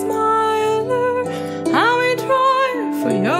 Smiler, how we try for your